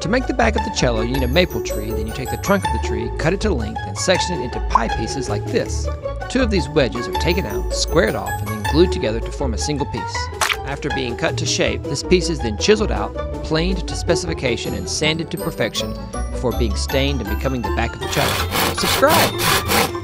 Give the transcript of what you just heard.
To make the back of the cello, you need a maple tree, then you take the trunk of the tree, cut it to length, and section it into pie pieces like this. Two of these wedges are taken out, squared off, and then glued together to form a single piece. After being cut to shape, this piece is then chiseled out, planed to specification, and sanded to perfection before being stained and becoming the back of the cello. Subscribe!